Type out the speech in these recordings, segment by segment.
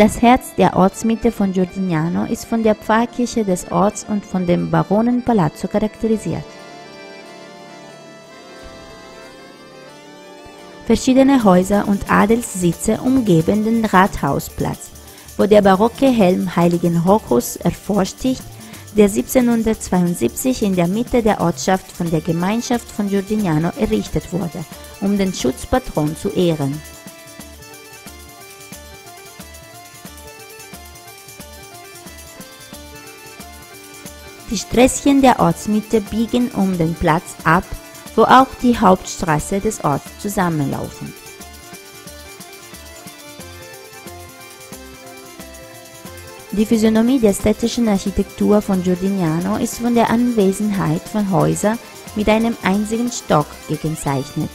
Das Herz der Ortsmitte von Giordignano ist von der Pfarrkirche des Orts und von dem Baronenpalazzo charakterisiert. Verschiedene Häuser und Adelssitze umgeben den Rathausplatz, wo der barocke Helm Heiligen Hochus hervorsticht, der 1772 in der Mitte der Ortschaft von der Gemeinschaft von Giordignano errichtet wurde, um den Schutzpatron zu ehren. Die Sträßchen der Ortsmitte biegen um den Platz ab, wo auch die Hauptstraße des Orts zusammenlaufen. Die Physiognomie der städtischen Architektur von Giordignano ist von der Anwesenheit von Häusern mit einem einzigen Stock gekennzeichnet.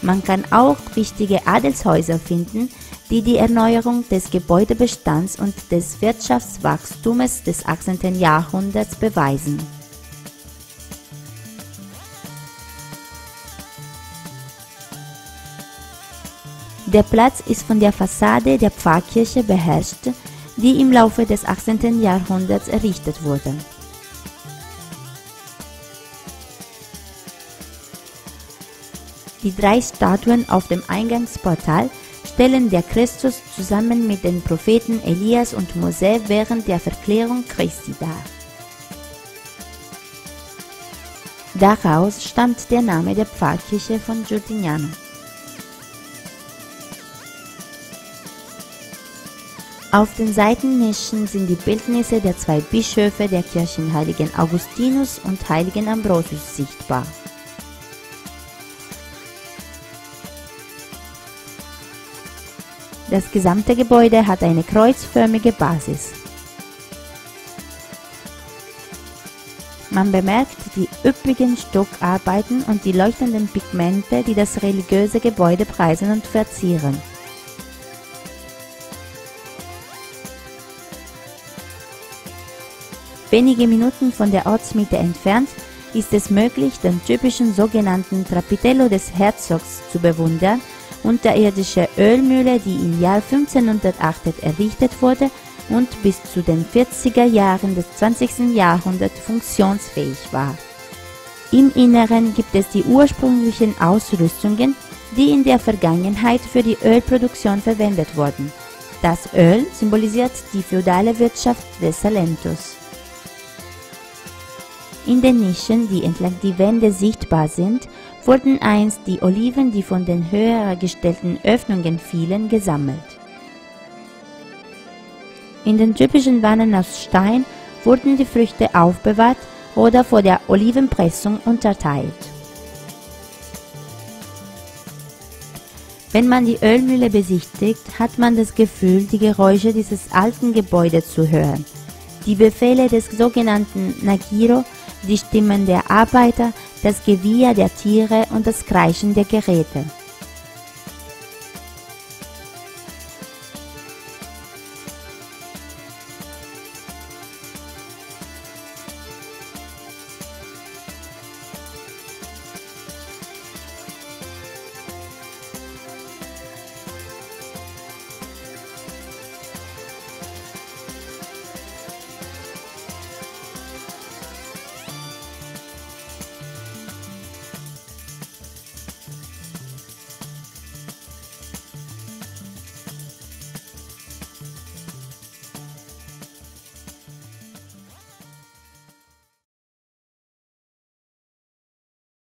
Man kann auch wichtige Adelshäuser finden, die die Erneuerung des Gebäudebestands und des Wirtschaftswachstums des 18. Jahrhunderts beweisen. Der Platz ist von der Fassade der Pfarrkirche beherrscht, die im Laufe des 18. Jahrhunderts errichtet wurde. Die drei Statuen auf dem Eingangsportal stellen der Christus zusammen mit den Propheten Elias und Mose während der Verklärung Christi dar. Daraus stammt der Name der Pfarrkirche von Giordignano. Auf den Seitennischen sind die Bildnisse der zwei Bischöfe der Kirchen Heiligen Augustinus und Heiligen Ambrosius sichtbar. Das gesamte Gebäude hat eine kreuzförmige Basis. Man bemerkt die üppigen Stuckarbeiten und die leuchtenden Pigmente, die das religiöse Gebäude preisen und verzieren. Wenige Minuten von der Ortsmitte entfernt ist es möglich, den typischen sogenannten Trapitello des Herzogs zu bewundern, unterirdische Ölmühle, die im Jahr 1508 errichtet wurde und bis zu den 40er Jahren des 20. Jahrhunderts funktionsfähig war. Im Inneren gibt es die ursprünglichen Ausrüstungen, die in der Vergangenheit für die Ölproduktion verwendet wurden. Das Öl symbolisiert die feudale Wirtschaft des Salentos. In den Nischen, die entlang die Wände sichtbar sind, wurden einst die Oliven, die von den höher gestellten Öffnungen fielen, gesammelt. In den typischen Wannen aus Stein wurden die Früchte aufbewahrt oder vor der Olivenpressung unterteilt. Wenn man die Ölmühle besichtigt, hat man das Gefühl, die Geräusche dieses alten Gebäudes zu hören. Die Befehle des sogenannten Nagiro die Stimmen der Arbeiter, das Gewieher der Tiere und das Kreischen der Geräte.